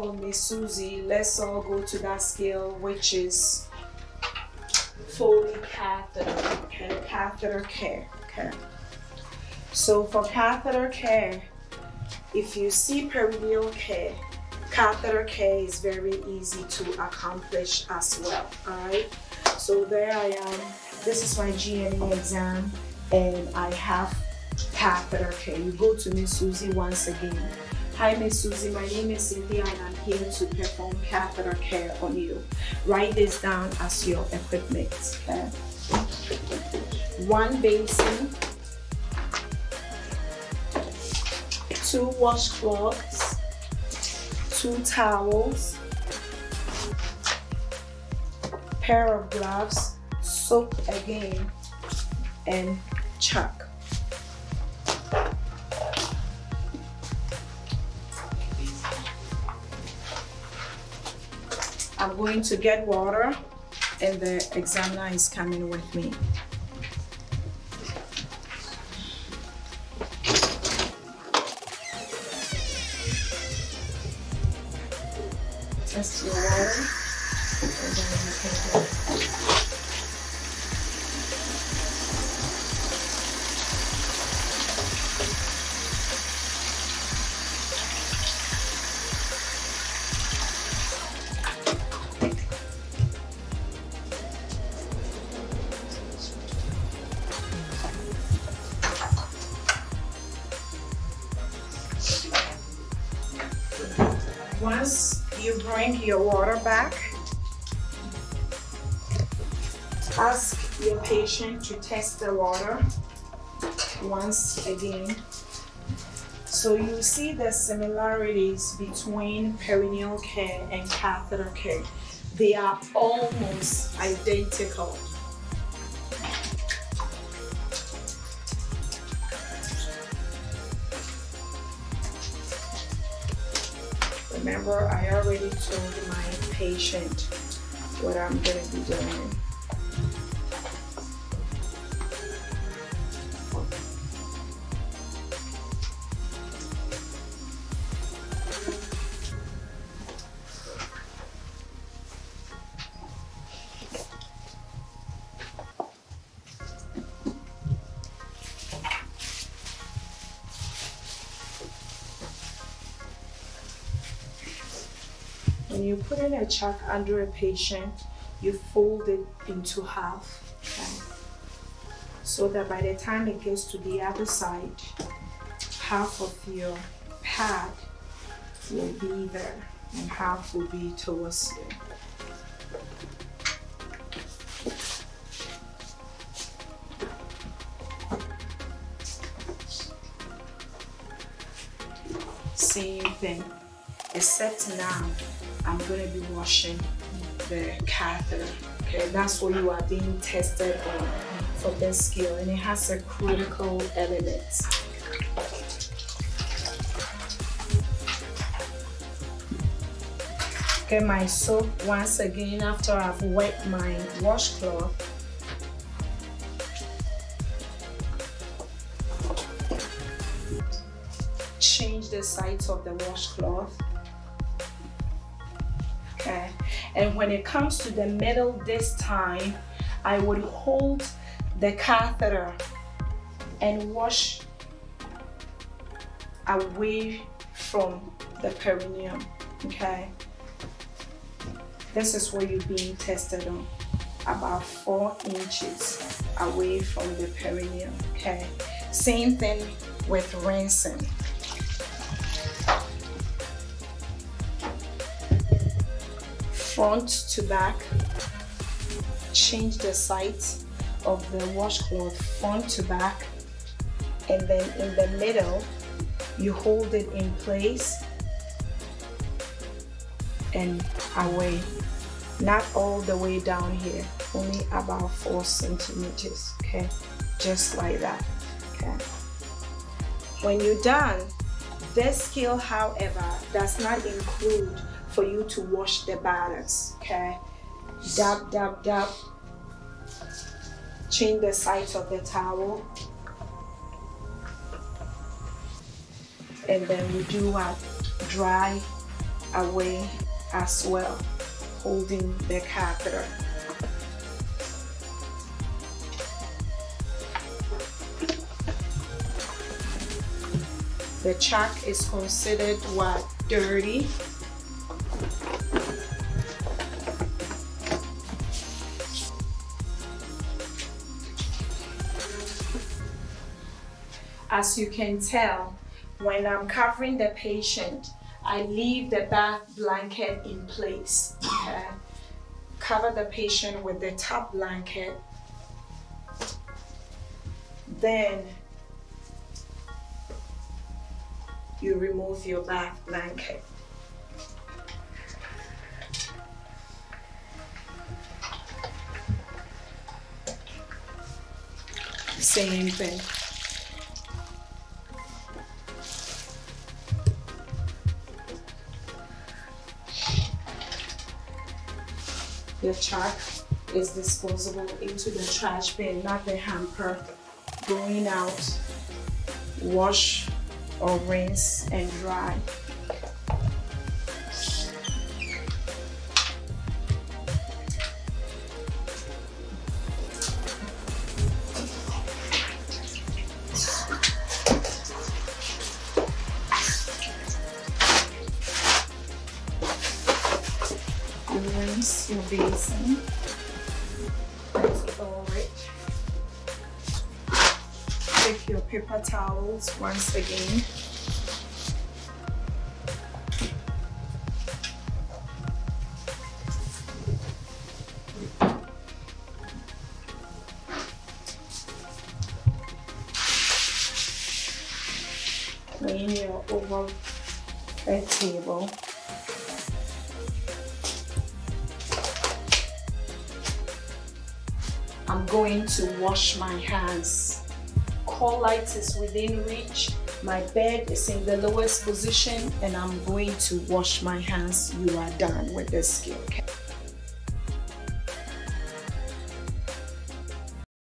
Oh, Miss Susie, let's all go to that skill, which is Foley catheter, okay, catheter care, okay. So for catheter care, if you see perineal care, catheter care is very easy to accomplish as well, all right? So there I am. This is my CNA exam, and I have catheter care. You go to Miss Susie once again. Hi, Miss Susie. My name is Cynthia, and I'm here to perform catheter care on you. Write this down as your equipment. Okay? One basin, two washcloths, two towels, pair of gloves, soap again, and chuck. I'm going to get water and the examiner is coming with me. Test your water. Once you bring your water back, ask your patient to test the water once again. So you see the similarities between perineal care and catheter care. They are almost identical. Remember, I already told my patient what I'm going to be doing. When you put in a chuck under a patient, you fold it into half, okay? So that by the time it gets to the other side, half of your pad will be there and half will be towards you. Same thing, except now I'm going to be washing the catheter. Okay, that's what you are being tested on for this skill, and it has a critical element. Get my soap once again after I've wet my washcloth. Change the sides of the washcloth. Okay, and when it comes to the middle this time, I would hold the catheter and wash away from the perineum. Okay, this is what you're being tested on, about four inches away from the perineum. Okay, same thing with rinsing. Front to back. Change the sides of the washcloth front to back. And then in the middle, you hold it in place and away. Not all the way down here, only about four centimeters, okay? Just like that, okay? When you're done, this skill, however, does not include for you to wash the batters, okay? Dab, dab, dab. Change the sides of the towel. And then we do what? Dry away as well, holding the catheter. The track is considered what? Dirty. As you can tell, when I'm covering the patient, I leave the bath blanket in place. Okay? Cover the patient with the top blanket. Then you remove your bath blanket. Same thing. Your chart is disposable into the trash bin, not the hamper. Going out, wash or rinse and dry. Rinse your basin. Take your paper towels once again. Clean your overhead table. I'm going to wash my hands. Call light is within reach. My bed is in the lowest position and I'm going to wash my hands. You are done with this skill. Okay?